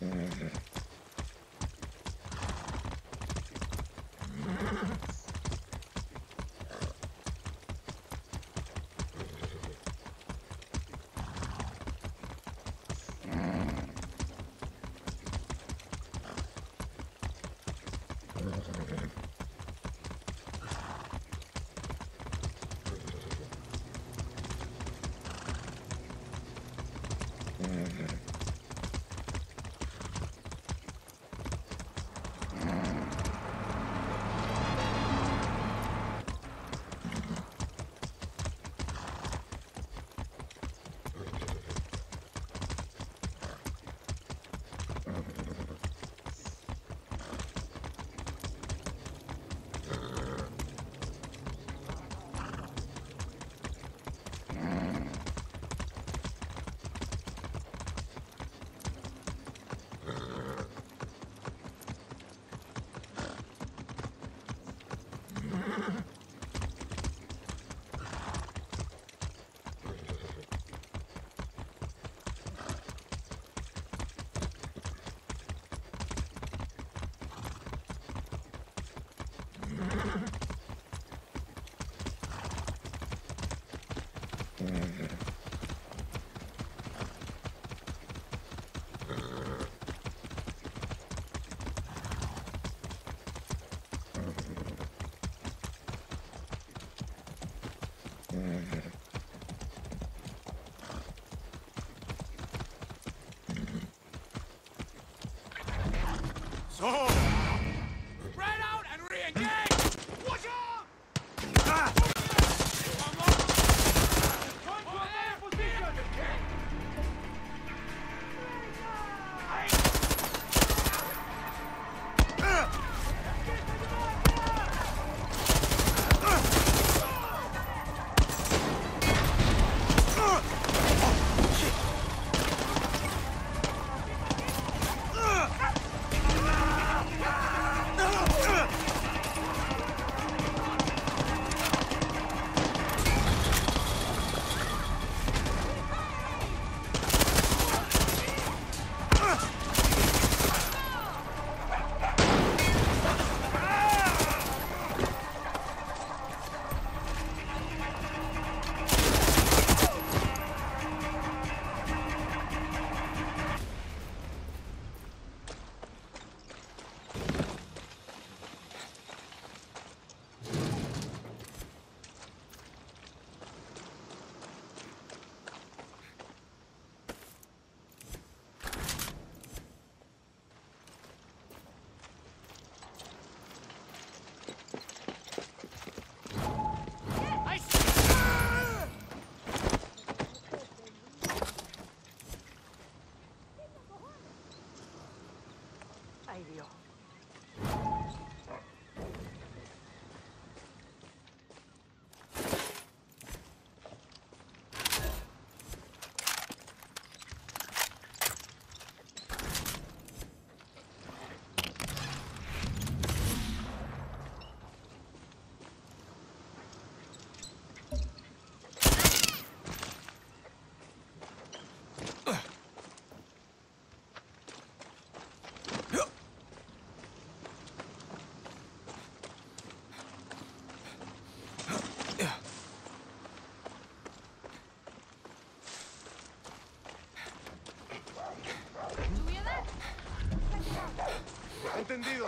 So,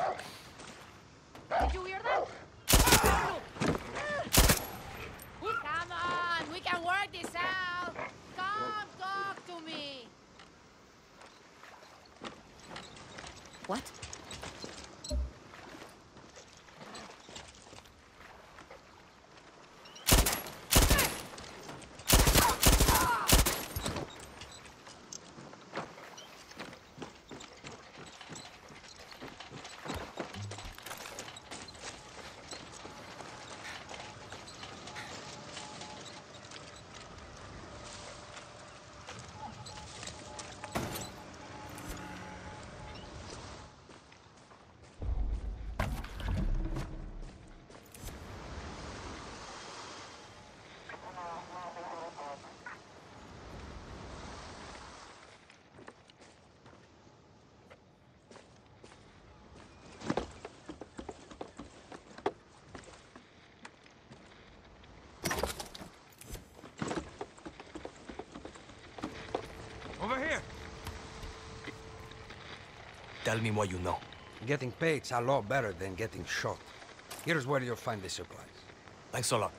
Did you hear that? Come on, we can work this out. Come talk to me. What? Tell me what you know. Getting paid's a lot better than getting shot. Here's where you'll find the supplies. Thanks a lot.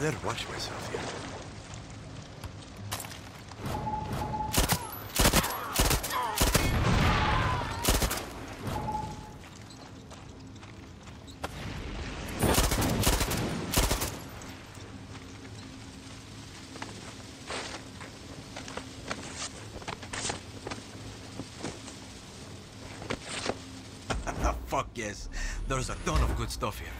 Better watch myself here. Fuck yes. There's a ton of good stuff here.